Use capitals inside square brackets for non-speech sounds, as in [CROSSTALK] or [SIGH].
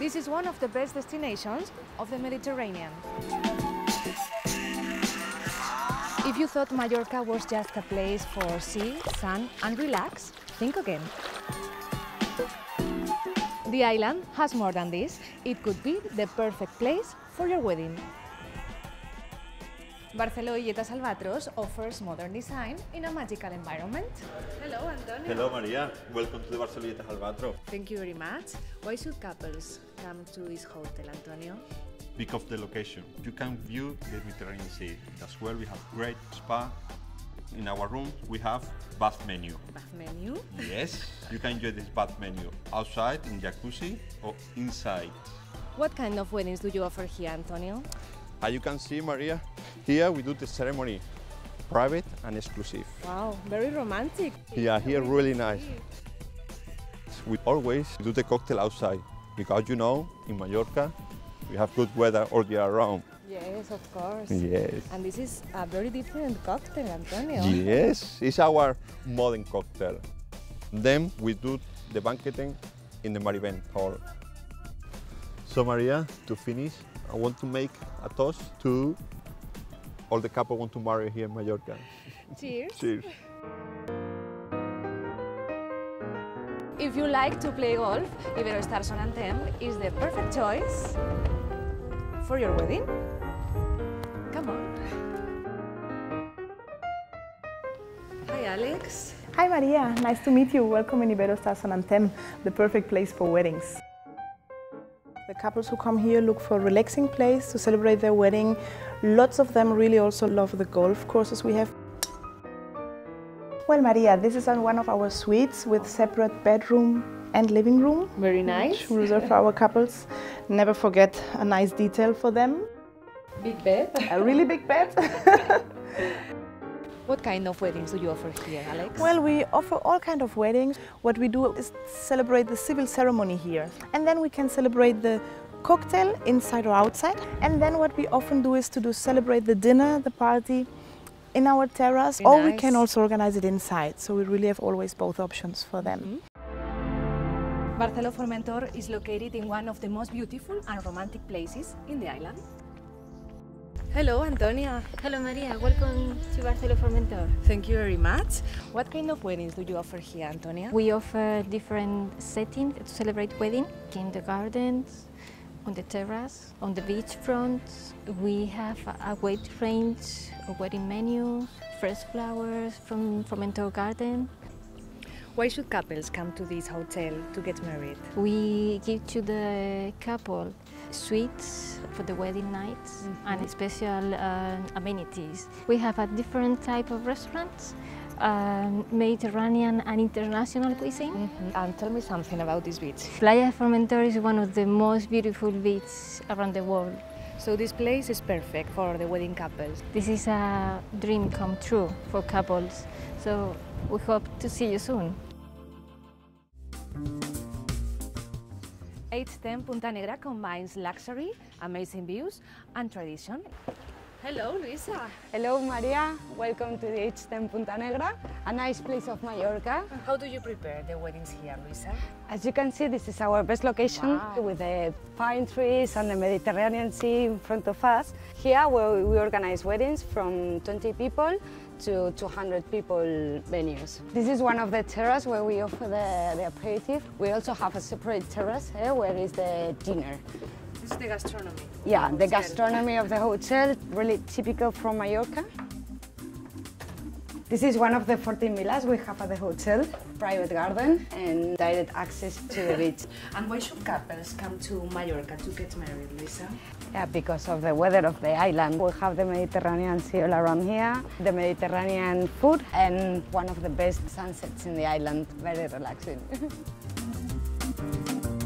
This is one of the best destinations of the Mediterranean. If you thought Mallorca was just a place for sea, sun and relax, think again. The island has more than this. It could be the perfect place for your wedding. Barceló Illetas Albatros offers modern design in a magical environment. Hello, Antonio. Hello, Maria. Welcome to the Barceló Albatros. Thank you very much. Why should couples come to this hotel, Antonio? Because of the location. You can view the Mediterranean Sea. As well, we have great spa. In our room, we have bath menu. Bath menu? Yes, you can enjoy this bath menu outside in jacuzzi or inside. What kind of weddings do you offer here, Antonio? As you can see, Maria, here we do the ceremony private and exclusive. Wow, very romantic. Yeah, here really nice. We always do the cocktail outside because you know, in Mallorca, we have good weather all year round. Yes, of course. Yes. And this is a very different cocktail, Antonio. Yes, it's our modern cocktail. Then we do the banqueting in the Mariben Hall. So Maria, to finish, I want to make a toast to all the couple want to marry here in Mallorca. Cheers. Cheers. If you like to play golf, Iberostar Son Antem is the perfect choice for your wedding. Come on. Hi, Alex. Hi Maria, nice to meet you. Welcome in Iberostar Son Antem, the perfect place for weddings. The couples who come here look for a relaxing place to celebrate their wedding. Lots of them really also love the golf courses we have. Well, Maria, this is one of our suites with separate bedroom and living room. Very nice. Reserve for our couples. Never forget a nice detail for them. Big bed. A really big bed. [LAUGHS] What kind of weddings do you offer here, Alex? Well, we offer all kind of weddings. What we do is celebrate the civil ceremony here. And then we can celebrate the cocktail inside or outside. And then what we often do is to do celebrate the dinner, the party in our terrace, Very or we can also organize it inside. So we really have always both options for them. Mm-hmm. Barceló Formentor is located in one of the most beautiful and romantic places in the island. Hello, Antonia. Hello Maria, welcome to Barceló Formentor. Thank you very much. What kind of weddings do you offer here, Antonia? We offer different settings to celebrate wedding in the gardens, on the terrace, on the beach front. We have a wide range of wedding menus, fresh flowers from Formentor Garden. Why should couples come to this hotel to get married? We give to the couple suites for the wedding nights and special uh, amenities. We have a different type of restaurants, um, Mediterranean and international cuisine. And tell me something about this beach. Playa Formentor is one of the most beautiful beaches around the world. So this place is perfect for the wedding couples. This is a dream come true for couples. So we hope to see you soon. H10 Punta Negra combines luxury, amazing views, and tradition. Hello, Luisa. Hello Maria, welcome to the H10 Punta Negra, a nice place of Mallorca. How do you prepare the weddings here, Luisa? As you can see, this is our best location Wow. with the pine trees and the Mediterranean Sea in front of us. Here we, we organize weddings from 20 people to 200 people venues. This is one of the terraces where we offer the, the aperitif. We also have a separate terrace here where is the dinner. Is the gastronomy. Yeah, the gastronomy of the hotel, really typical from Mallorca. This is one of the 14 villas we have at the hotel, private garden and direct access to the beach. [LAUGHS] And why should couples come to Mallorca to get married, Lisa? Yeah, because of the weather of the island. We have the Mediterranean Sea all around here, the Mediterranean food and one of the best sunsets in the island, very relaxing. [LAUGHS]